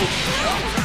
Não!